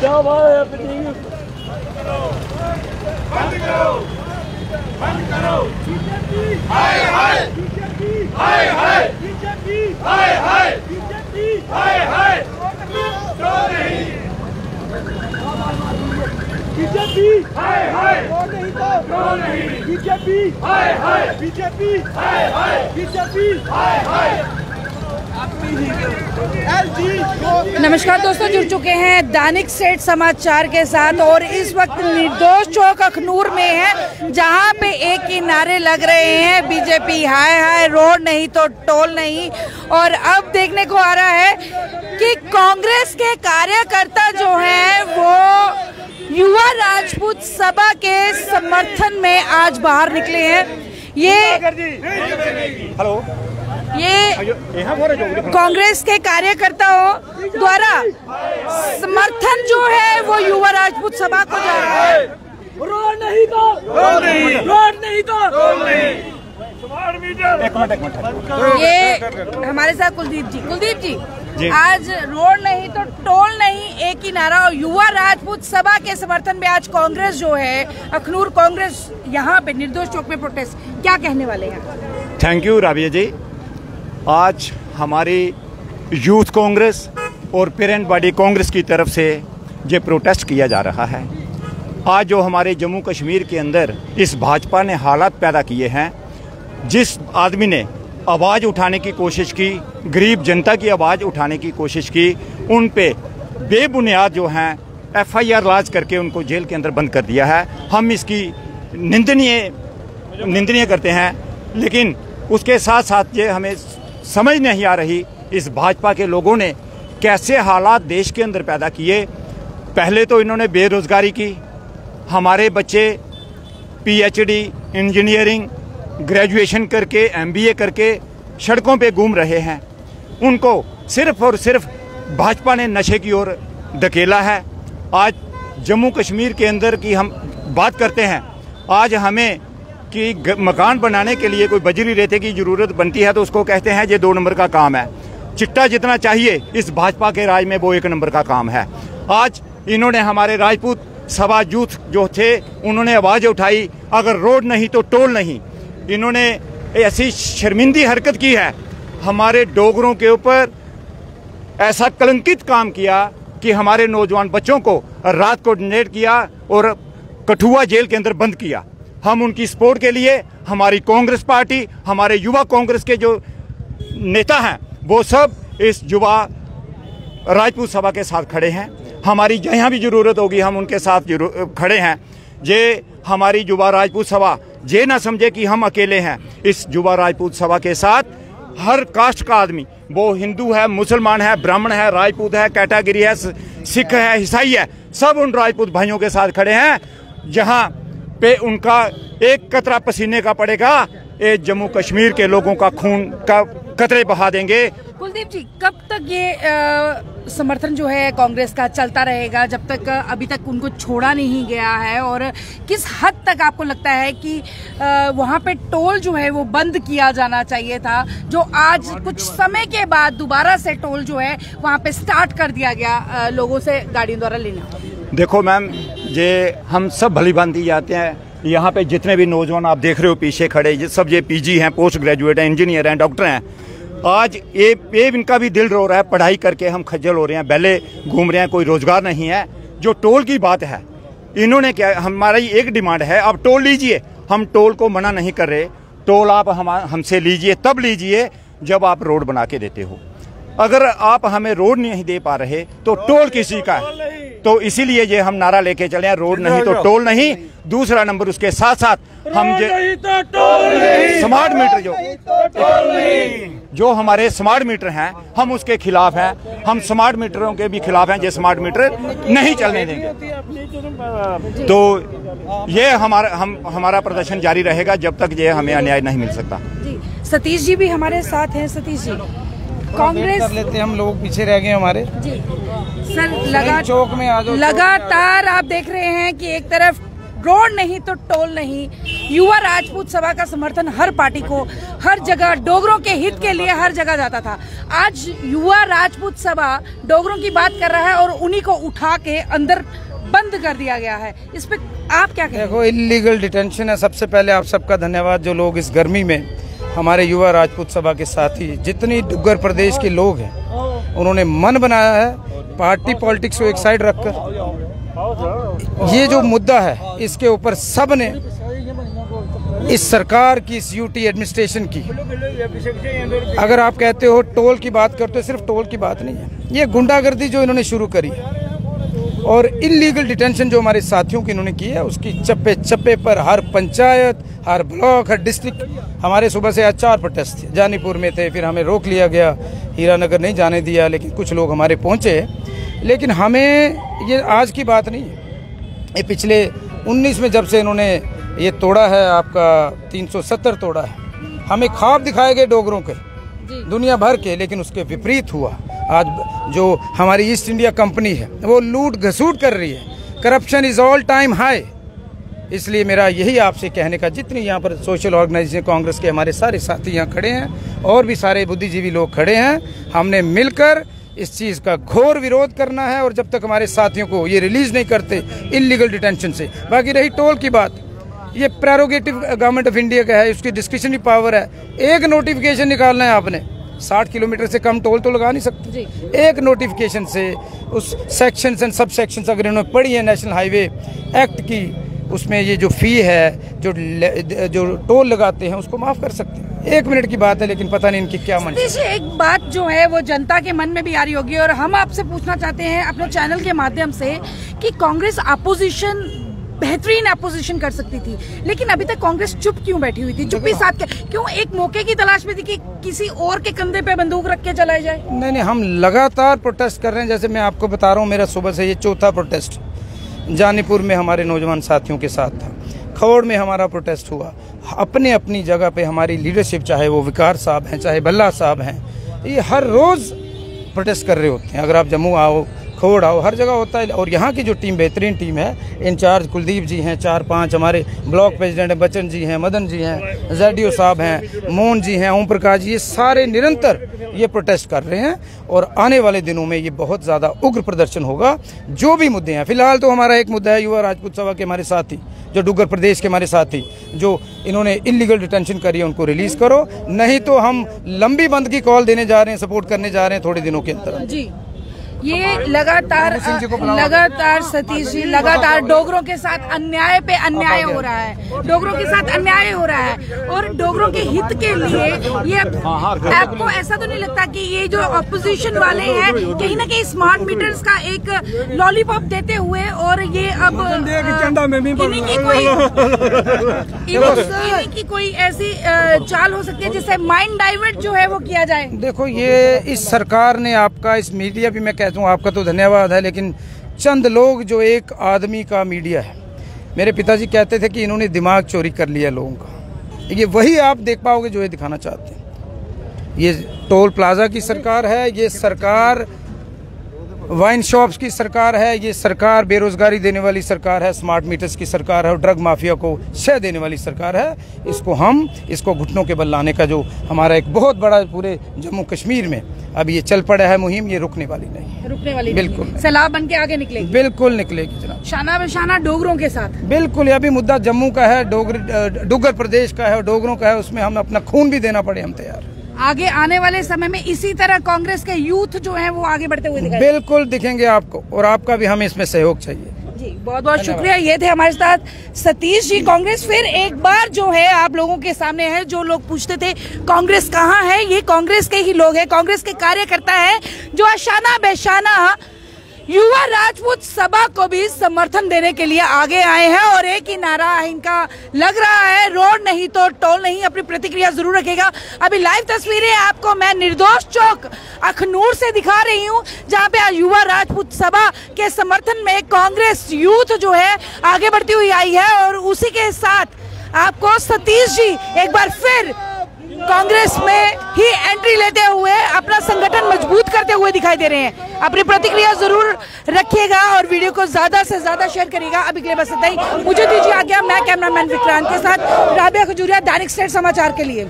क्या भाव है अपनी बंद बीजेपी, हाय हाय क्यों नहीं तो क्यों नहीं बीजेपी, हाय हाय, बीजेपी, हाय हाय, बीजेपी, हाय हाय नमस्कार दोस्तों, जुड़ चुके हैं दैनिक सेठ समाचार के साथ और इस वक्त निर्दोष चौक अखनूर में है, जहाँ पे एक ही नारे लग रहे हैं बीजेपी। हाय हाय, रोड नहीं तो टोल नहीं। और अब देखने को आ रहा है कि कांग्रेस के कार्यकर्ता जो हैं, वो युवा राजपूत सभा के समर्थन में आज बाहर निकले हैं। ये हेलो। ये कांग्रेस के कार्यकर्ताओं द्वारा समर्थन जो है वो युवा राजपूत सभा को जा रहा है। रोड नहीं तो रोड नहीं। रोड नहीं तो। रोड नहीं। एक मिनट एक मिनट। ये हमारे साथ कुलदीप जी। कुलदीप जी, जी। आज रोड नहीं तो टोल नहीं एक ही नारा। और युवा राजपूत सभा के समर्थन में आज कांग्रेस जो है अखनूर कांग्रेस यहाँ पे निर्दोष चौक में प्रोटेस्ट क्या कहने वाले हैं थैंक यू राबिया जी आज हमारी यूथ कांग्रेस और पेरेंट बॉडी कांग्रेस की तरफ़ से ये प्रोटेस्ट किया जा रहा है। आज जो हमारे जम्मू कश्मीर के अंदर इस भाजपा ने हालात पैदा किए हैं, जिस आदमी ने आवाज़ उठाने की कोशिश की, गरीब जनता की आवाज़ उठाने की कोशिश की, उन पे बेबुनियाद जो हैं एफआईआर लाज करके उनको जेल के अंदर बंद कर दिया है। हम इसकी निंदनीय निंदनीय करते हैं, लेकिन उसके साथ साथ ये हमें समझ नहीं आ रही इस भाजपा के लोगों ने कैसे हालात देश के अंदर पैदा किए। पहले तो इन्होंने बेरोजगारी की। हमारे बच्चे पीएचडी इंजीनियरिंग ग्रेजुएशन करके एमबीए करके सड़कों पे घूम रहे हैं। उनको सिर्फ़ और सिर्फ़ भाजपा ने नशे की ओर धकेला है। आज जम्मू कश्मीर के अंदर की हम बात करते हैं। आज हमें कि मकान बनाने के लिए कोई बजरी रेते की ज़रूरत बनती है तो उसको कहते हैं, ये दो नंबर का काम है। चिट्टा जितना चाहिए, इस भाजपा के राज में वो एक नंबर का काम है। आज इन्होंने हमारे राजपूत सभा यूथ जो थे, उन्होंने आवाज़ उठाई, अगर रोड नहीं तो टोल नहीं। इन्होंने ऐसी शर्मिंदी हरकत की है। हमारे डोगरों के ऊपर ऐसा कलंकित काम किया कि हमारे नौजवान बच्चों को रात को डोनेट किया और कठुआ जेल के अंदर बंद किया। हम उनकी सपोर्ट के लिए हमारी कांग्रेस पार्टी, हमारे युवा कांग्रेस के जो नेता हैं, वो सब इस युवा राजपूत सभा के साथ खड़े हैं। हमारी जहाँ भी ज़रूरत होगी, हम उनके साथ खड़े हैं। ये हमारी युवा राजपूत सभा, ये ना समझे कि हम अकेले हैं। इस युवा राजपूत सभा के साथ हर कास्ट का आदमी, वो हिंदू है, मुसलमान है, ब्राह्मण है, राजपूत है, कैटागिरी है, सिख है, ईसाई है, सब उन राजपूत भाइयों के साथ खड़े हैं। जहाँ पे उनका एक कतरा पसीने का पड़ेगा। ये जम्मू कश्मीर के लोगों का खून का कतरे बहा देंगे। कुलदीप जी कब तक ये अ, समर्थन जो है कांग्रेस का चलता रहेगा? जब तक अभी तक उनको छोड़ा नहीं गया है और किस हद तक आपको लगता है कि अ, वहाँ पे टोल जो है वो बंद किया जाना चाहिए था जो आज कुछ समय के बाद दोबारा से टोल जो है वहाँ पे स्टार्ट कर दिया गया अ, लोगों से गाड़ियों द्वारा लेना? देखो मैम, ये हम सब भली भांति जाते हैं। यहाँ पे जितने भी नौजवान आप देख रहे हो, पीछे खड़े, ये सब ये पीजी हैं, पोस्ट ग्रेजुएट हैं, इंजीनियर हैं, डॉक्टर हैं। आज ये ये इनका भी दिल रो रहा है, पढ़ाई करके हम खज्जल हो रहे हैं पहले घूम रहे हैं, कोई रोज़गार नहीं है। जो टोल की बात है, इन्होंने क्या, हमारा एक डिमांड है, आप टोल लीजिए। हम टोल को मना नहीं कर रहे। टोल आप हम, हमसे लीजिए, तब लीजिए जब आप रोड बना के देते हो। अगर आप हमें रोड नहीं दे पा रहे तो टोल किसी का है तो इसीलिए ये हम नारा लेके चले हैं रोड नहीं तो टोल नहीं। दूसरा नंबर उसके साथ साथ हम जे नहीं तो टोल नहीं। स्मार्ट मीटर जो टोल जो हमारे स्मार्ट मीटर हैं हम उसके खिलाफ हैं। हम स्मार्ट मीटरों के भी खिलाफ हैं जो स्मार्ट मीटर नहीं चलने देंगे। तो ये हमारा हम हमारा प्रदर्शन जारी रहेगा जब तक ये हमें अन्याय नहीं मिल सकता। सतीश जी भी हमारे साथ हैं सतीश जी। कांग्रेस कर लेते हैं हम लोग पीछे रह गए हमारे जी सर लगा चौक में आ जाओ लगातार आप देख रहे हैं कि एक तरफ़ रोड नहीं तो टोल नहीं युवा राजपूत सभा का समर्थन हर पार्टी को हर जगह डोगरों के हित के लिए हर जगह जाता था आज युवा राजपूत सभा डोगरों की बात कर रहा है और उन्हीं को उठा के अंदर बंद कर दिया गया है इस पे आप क्या कहेंगे देखो इलीगल डिटेंशन है सबसे पहले आप सबका धन्यवाद जो लोग इस गर्मी में हमारे युवा राजपूत सभा के साथी, जितनी डुग्गर प्रदेश के लोग हैं, उन्होंने मन बनाया है, पार्टी पॉलिटिक्स को एक साइड रखकर। ये जो मुद्दा है, इसके ऊपर सबने इस सरकार की, इस यूटी एडमिनिस्ट्रेशन की, अगर आप कहते हो टोल की बात करते हो, सिर्फ़ टोल की बात नहीं है। ये गुंडागर्दी जो इन्होंने शुरू करी है और इलीगल डिटेंशन जो हमारे साथियों की इन्होंने की है उसकी चप्पे चप्पे पर हर पंचायत हर ब्लॉक हर डिस्ट्रिक्ट हमारे सुबह से आज चार प्रोटेस्ट थे। जानीपुर में थे फिर हमें रोक लिया गया। हीरानगर नहीं जाने दिया लेकिन कुछ लोग हमारे पहुँचे। लेकिन हमें ये आज की बात नहीं है। ये पिछले 19 में जब से इन्होंने ये तोड़ा है आपका 370 तोड़ा है हमें ख्वाब दिखाए गए डोगरों के। दुनिया भर के लेकिन उसके विपरीत हुआ। आज जो हमारी ईस्ट इंडिया कंपनी है, वो लूट घसूट कर रही है। Corruption is all time high इसलिए मेरा यही आपसे कहने का, जितनी यहाँ पर सोशल ऑर्गेनाइजेशन कांग्रेस के हमारे सारे साथी यहाँ खड़े हैं, और भी सारे बुद्धिजीवी लोग खड़े हैं, हमने मिलकर इस चीज़ का घोर विरोध करना है, और जब तक हमारे साथियों को ये रिलीज़ नहीं करते इलीगल डिटेंशन से। बाकी रही टोल की बात, ये प्रेरोगेटिव गवर्नमेंट ऑफ़ इंडिया का है, उसकी डिस्क्रिप्शनरी पावर है। एक नोटिफिकेशन निकालना है आपने। साठ किलोमीटर से कम टोल तो लगा नहीं सकते। एक नोटिफिकेशन से उस सेक्शंस एंड सब सेक्शंस अगर इन्होंने पढ़ी है नेशनल हाईवे एक्ट की उसमें ये जो फ़ी है जो जो टोल लगाते हैं उसको माफ़ कर सकते हैं। एक मिनट की बात है लेकिन पता नहीं इनकी क्या मन एक बात जो है वो जनता के मन में भी आ रही होगी और हम आपसे पूछना चाहते हैं अपने चैनल के माध्यम से कि कांग्रेस अपोजिशन बेहतरीन अपोजिशन कर सकती थी। लेकिन अभी तक कांग्रेस चुप क्यों बैठी हुई थी? चुप्पी साथ के क्यों एक मौके की तलाश में थी कि किसी और के कंधे पे बंदूक रख के चलाए जाए? नहीं नहीं हम लगातार प्रोटेस्ट कर रहे हैं। जैसे मैं आपको बता रहा हूँ मेरा सुबह से ये चौथा प्रोटेस्ट जानीपुर में हमारे नौजवान साथियों के साथ था। खौड़ में हमारा प्रोटेस्ट हुआ। अपने अपनी जगह पे हमारी लीडरशिप चाहे वो विकार साहब हैं चाहे भल्ला साहब हैं ये हर रोज़ प्रोटेस्ट कर रहे होते हैं। अगर आप जम्मू आओ खौड़ आओ, हर जगह होता है। और यहाँ की जो टीम, बेहतरीन टीम है, इंचार्ज कुलदीप जी हैं, चार पाँच हमारे ब्लॉक प्रेसिडेंट बच्चन जी हैं, मदन जी हैं जेडीओ साहब हैं, मोहन जी हैं, ओम प्रकाश जी, ये सारे निरंतर ये प्रोटेस्ट कर रहे हैं। और आने वाले दिनों में ये बहुत ज़्यादा उग्र प्रदर्शन होगा। जो भी मुद्दे हैं, फ़िलहाल तो हमारा एक मुद्दा है, युवा राजपूत सभा के हमारे साथी, जो डुगर प्रदेश के हमारे साथी, जो इन्होंने इलीगल डिटेंशन करी है, उनको रिलीज़ करो। नहीं तो हम लंबी बंद की कॉल देने जा रहे हैं सपोर्ट करने जा रहे हैं थोड़े दिनों के अंदर। जी। ये लगातार। लगातार सतीश जी लगातार डोगरों के साथ अन्याय पे अन्याय हो रहा है। डोगरों के साथ अन्याय हो रहा है। और डोगरों के हित के लिए ये आपको ऐसा तो नहीं लगता कि ये जो अपोजिशन वाले हैं कहीं ना कहीं स्मार्ट मीटर्स का एक लॉलीपॉप देते हुए और ये अब इन्हीं की कोई इन्हीं की कोई ऐसी चाल हो सकती है जिससे माइंड डाइवर्ट जो है वो किया जाए? देखो ये इस सरकार ने आपका इस मीडिया भी मैं कहता हूँ, आपका तो धन्यवाद है, लेकिन चंद लोग जो एक आदमी का मीडिया है, मेरे पिताजी कहते थे कि इन्होंने दिमाग चोरी कर लिया लोगों का। ये वही आप देख पाओगे जो ये दिखाना चाहते हैं। ये टोल प्लाजा की सरकार है, ये सरकार वाइन शॉप्स की सरकार है ये सरकार बेरोजगारी देने वाली सरकार है स्मार्ट मीटर्स की सरकार है और ड्रग माफिया को शह देने वाली सरकार है। इसको हम इसको घुटनों के बल लाने का जो हमारा एक बहुत बड़ा पूरे जम्मू कश्मीर में अब ये चल पड़ा है मुहिम ये रुकने वाली नहीं है। रुकने वाली बिल्कुल सलाह बन के आगे निकलेगी। बिल्कुल निकलेगी जनाब। शाना बशाना डोगरों के साथ। बिल्कुल ये अभी मुद्दा जम्मू का है डोगर अ, प्रदेश का है और डोगरों का है उसमें हम अपना खून भी देना पड़े हम तैयार। आगे आने वाले समय में इसी तरह कांग्रेस के यूथ जो है वो आगे बढ़ते हुए दिखाई बिल्कुल दिखेंगे आपको और आपका भी हमें इसमें सहयोग चाहिए। जी बहुत बहुत शुक्रिया। ये थे हमारे साथ सतीश जी कांग्रेस फिर एक बार जो है आप लोगों के सामने है जो लोग पूछते थे कांग्रेस कहाँ है? ये कांग्रेस के ही लोग है कांग्रेस के कार्यकर्ता है जो अशाना बेशाना युवा राजपूत सभा को भी समर्थन देने के लिए आगे आए हैं और एक ही नारा इनका लग रहा है। रोड नहीं तो टोल नहीं, अपनी प्रतिक्रिया ज़रूर रखेगा। अभी लाइव तस्वीरें आपको मैं निर्दोष चौक, अखनूर से दिखा रही हूँ, जहाँ पे युवा राजपूत सभा के समर्थन में कांग्रेस यूथ जो है, आगे बढ़ती हुई आई है और उसी के साथ आपको सतीश जी एक बार फिर कांग्रेस में ही एंट्री लेते हुए अपना संगठन मज़बूत करते हुए दिखाई दे रहे हैं। अपनी प्रतिक्रिया ज़रूर रखिएगा और वीडियो को ज़्यादा से ज़्यादा शेयर करिएगा। अभी के लिए बस इतना ही। मुझे दीजिए आज्ञा, मैं कैमरामैन विक्रांत के साथ। राबिया खजूरिया, दैनिक स्टेट समाचार के लिए।